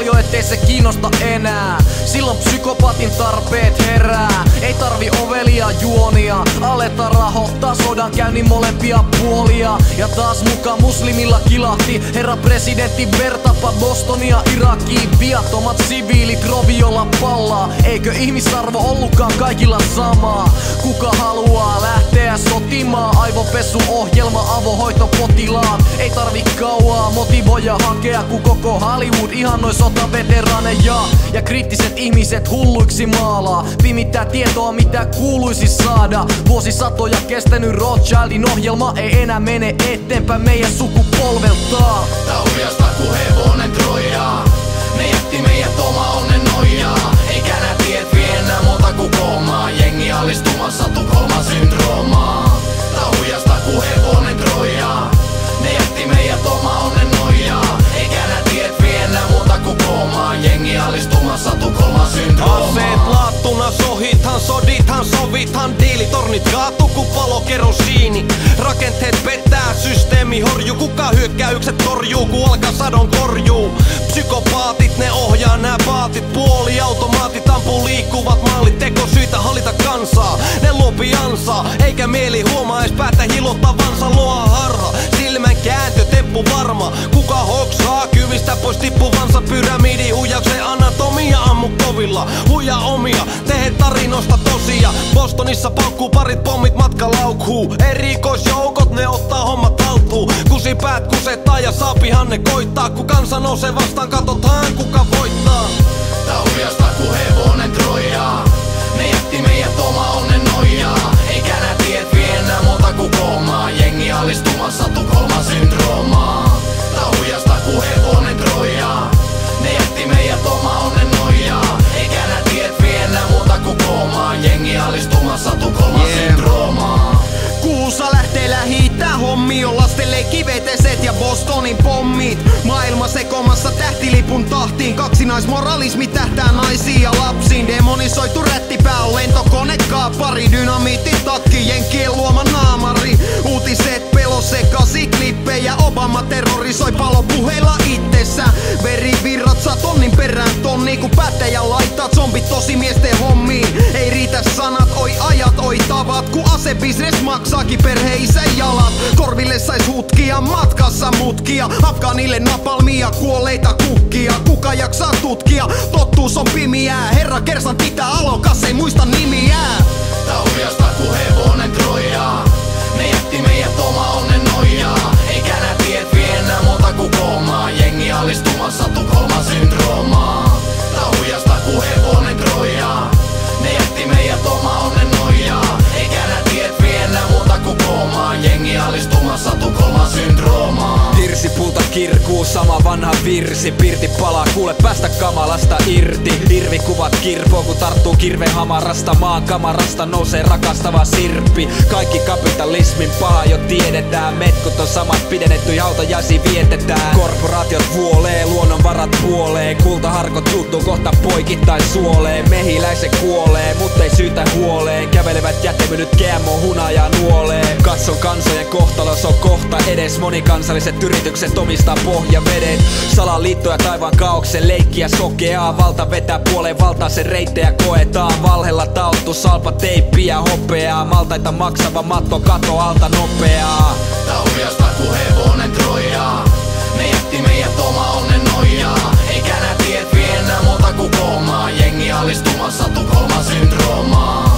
paljon ettei se kiinnosta enää Silloin psykopatin tarpeet herää. Ei tarvi ovelia juonia. Aleta rahoittaa sodan käynnin molempia puolia. Ja taas mukaan muslimilla kilahti Herra presidentti vertapa Bostonia Irakiin Viattomat siviilit roviolla pallaa. Eikö ihmisarvo ollutkaan kaikilla samaa? Kuka haluaa lähteä sotimaan? Aivopesuohjelma, avohoitopotilaat. Ei tarvi kauaa motivoja hakea Kun koko Hollywood ihannoi sotaveteraneja Ja kriittiset ihmiset hulluiksi maalaa. Pimittää tietoa mitä kuuluisi saada. Vuosisatoja kestänyt Rothschildin ohjelma Ei enää mene eteenpäin meidän sukupolvelta. Tää uljasta ku hevonen trojaa Ne jätti meidät oma onnen nojaa kaatu ku palo kerosiini Rakenteet pettää, systeemi horjuu. Kuka hyökkäykset torjuu, ku alkaa sadon korjuu? Psykopaatit, ne ohjaa nää paatit. Puoli automaatit ampuu liikkuvat mallit. Tekosyitä hallita kansaa, ne luopi ansaa Eikä mieli huomaa edes päätä hilottavansa. Loa temppu varma. Kuka hoksaa? Kyvistä pois tippuvansa Pyramidi. Huijauksen anatomia ammu kovilla. Huija omia, tehe tarinosta tosia. Bostonissa paukkuu parit pommit matka laukkuu Erikoisjoukot ne ottaa hommat haltuun Kusi päät kusettaa ja saapihan ne koittaa. Kun kansa nousee vastaan katsotaan kuka voittaa. Tää uljasta ku hevonen trojaa Bostonin pommit. Maailma sekomassa tähtilipun tahtiin. Kaksinaismoralismi tähtää naisiin ja lapsiin. Demonisoitu rättipää on lentokone kaapari. Dynamiitti takki, jenkien luoma naamari. Uutiset pelo sekasi klippejä Obama terrorisoi palopuheilla itsessä. Verivirrat saa tonnin perään tonni Kun päättäjä laittaa. Zombit tosimiesten hommiin Kun asebisnes maksaakin perheisen jalat Korville sais hutkia, matkassa mutkia. Afgaanille napalmia, kuolleita kukkia. Kuka jaksaa tutkia, totuus on pimiää Herra kersan pitää alokas, ei muista nimiä sama vanha virsi. Pirti palaa, kuule päästä kamalasta irti. Irvikuvat kirpoo, kun tarttuu kirveen hamarasta Maan kamarasta nousee rakastava sirppi. Kaikki kapitalismin paha jo tiedetään. Metkut on samat, pidennetty hautajaisi vietetään. Korporaatiot vuolee, luonnonvarat puolee. Kultaharkot suuttuu kohta poikittain suolee Mehiläiset kuolee, mut ei syytä huoleen. Kävelevät jätemynyt GMO hunajaa nuolee on kansojen kohtalo, se on kohta edes. Monikansalliset yritykset omistaa pohjaveden Salaliittoja taivaan kaauksen leikkiä sokeaa. Valta vetää puoleen valtaa sen reittejä koetaan. Valhella taottu salpa teippiä hopeaa. Maltaita maksava matto kato alta nopeaa. Tauriasta kuin hevonen trojaa Ne jätti meidät oma onnen nojaa Eikä nää tiet vie enää muuta kuin koomaa. Jengi alistumassa Tukholman syndroomaa.